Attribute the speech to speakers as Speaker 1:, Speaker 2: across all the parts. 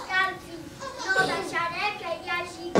Speaker 1: i l'escalfi. No deixaré que hi hagi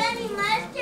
Speaker 1: animal que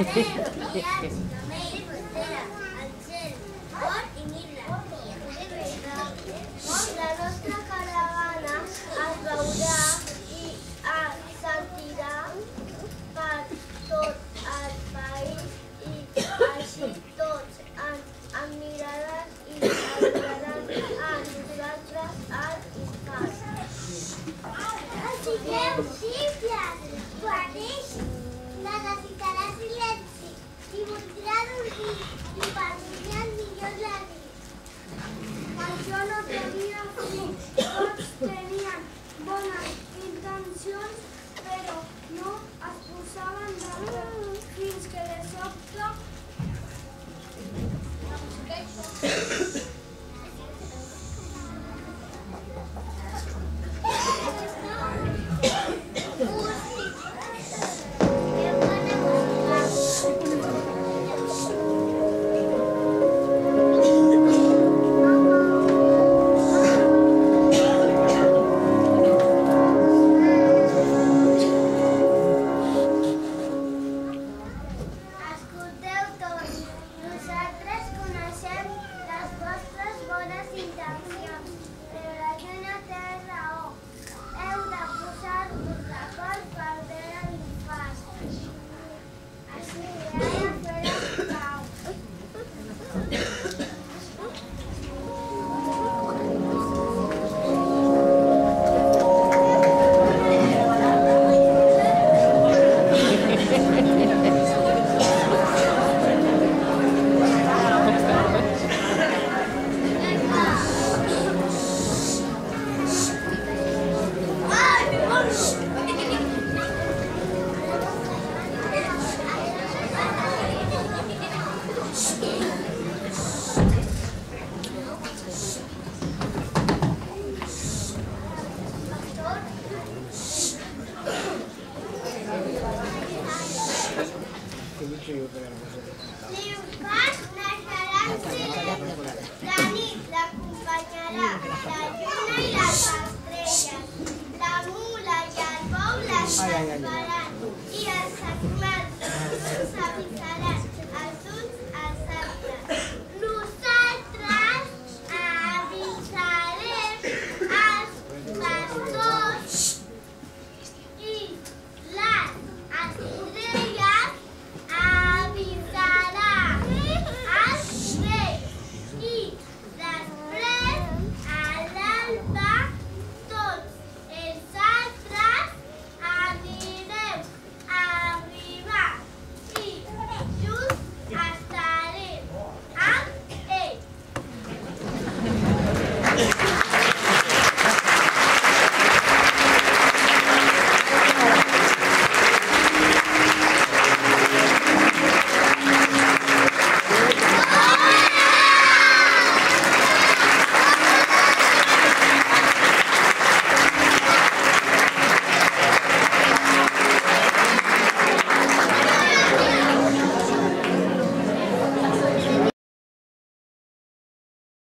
Speaker 1: La es posaven Christ.